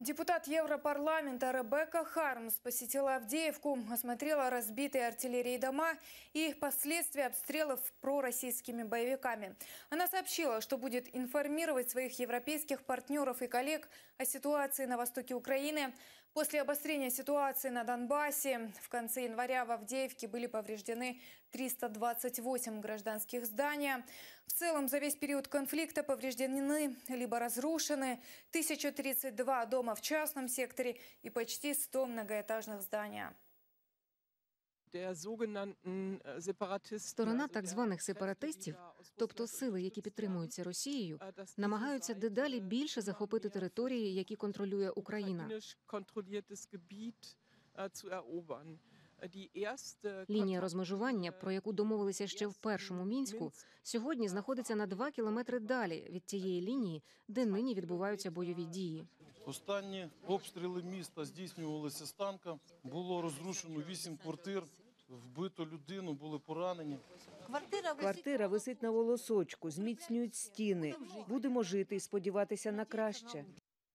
Депутат Европарламента Ребекка Хармс посетила Авдеевку, осмотрела разбитые артиллерией дома и последствия обстрелов пророссийскими боевиками. Она сообщила, что будет информировать своих европейских партнеров и коллег о ситуации на востоке Украины. После обострения ситуации на Донбассе в конце января в Авдеевке были повреждены 328 гражданских зданий. В целом за весь период конфликта повреждены либо разрушены 1032 дома в частном секторе и почти 100 многоэтажных зданий. äh. Сторона так званих сепаратистів, тобто сили, які підтримуються Росією, äh, намагаються дедалі більше захопити території, які контролює Україна. äh, Лінія розмежування, про яку домовилися ще в першому мінську, сьогодні знаходиться на два кілометри далі від тієї лінії, де нині відбуваються бойові дії. Останні обстріли міста здійснювалися з танка. Було розрушено вісім квартир, вбито людину, були поранені. Квартира висить на волосочку, зміцнюють стіни. Будемо жити і сподіватися на краще.